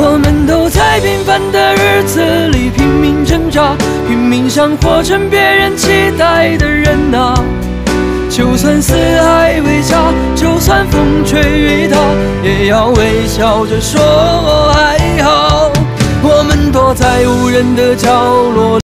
我们都在平凡的日子里拼命挣扎拼命想活成别人期待的人呐。就算四海为家就算风吹雨打也要微笑着说我还好。我们躲在无人的角落